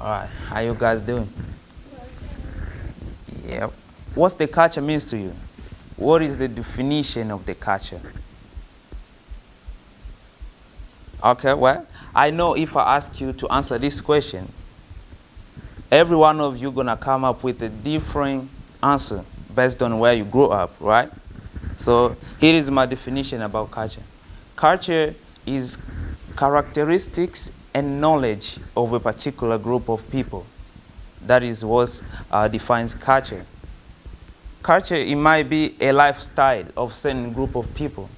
All right, how you guys doing? Yep. What's the culture means to you? What is the definition of the culture? Okay, well, I know if I ask you to answer this question, every one of you gonna come up with a different answer based on where you grew up, right? So here is my definition about culture. Culture is characteristics and knowledge of a particular group of people. That is what uh, defines culture. Culture, it might be a lifestyle of certain group of people,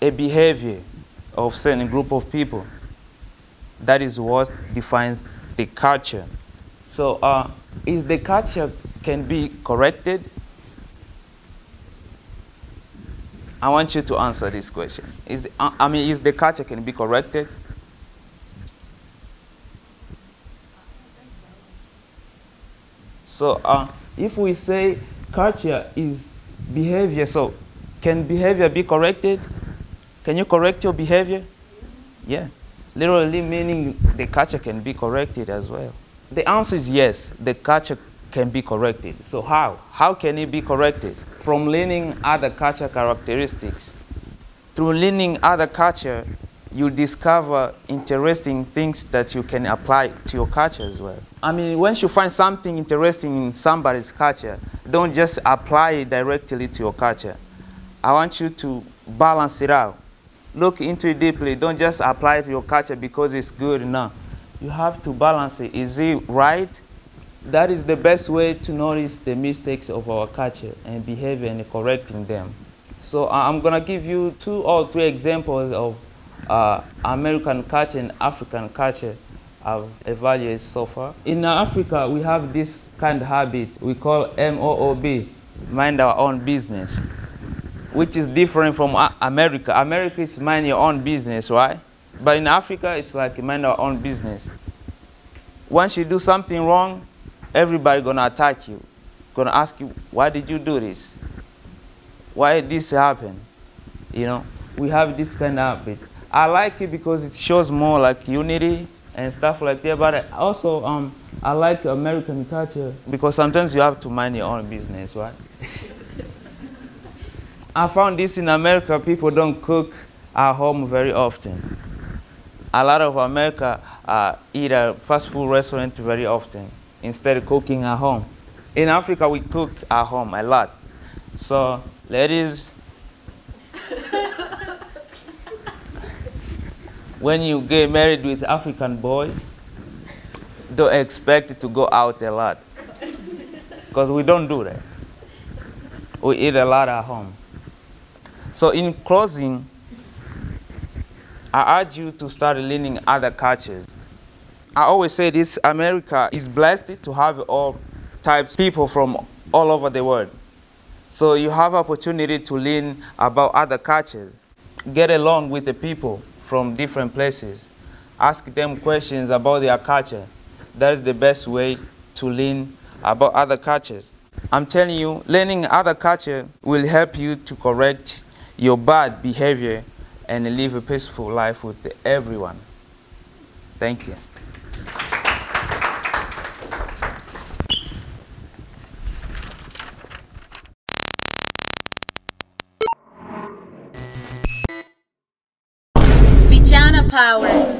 a behavior of certain group of people. That is what defines the culture. So, uh, is the culture can be corrected? I want you to answer this question. Is, uh, I mean, is the culture can be corrected? So uh, if we say culture is behavior, so can behavior be corrected? Can you correct your behavior? Yeah. Literally meaning the culture can be corrected as well. The answer is yes, the culture can be corrected. So how? How can it be corrected? From learning other culture characteristics. Through learning other culture, you discover interesting things that you can apply to your culture as well. I mean, once you find something interesting in somebody's culture, don't just apply it directly to your culture. I want you to balance it out. Look into it deeply. Don't just apply it to your culture because it's good enough. You have to balance it. Is it right? That is the best way to notice the mistakes of our culture and behavior and correcting them. So I'm going to give you two or three examples of uh, American culture and African culture I've evaluated so far. In Africa, we have this kind of habit we call MOOB, mind our own business, which is different from America. America is mind your own business, right? But in Africa, it's like mind our own business. Once you do something wrong, everybody gonna attack you, gonna ask you, why did you do this? Why did this happen? You know, we have this kind of habit. I like it because it shows more like unity and stuff like that. But also, um, I like American culture because sometimes you have to mind your own business, right? I found this in America. People don't cook at home very often. A lot of America uh, eat at fast food restaurant very often instead of cooking at home. In Africa, we cook at home a lot. So, ladies, when you get married with African boy, don't expect to go out a lot. Because we don't do that. We eat a lot at home. So in closing, I urge you to start learning other cultures. I always say this, America is blessed to have all types of people from all over the world. So you have opportunity to learn about other cultures. Get along with the people from different places. Ask them questions about their culture. That is the best way to learn about other cultures. I'm telling you, learning other culture will help you to correct your bad behavior and live a peaceful life with everyone. Thank you. power.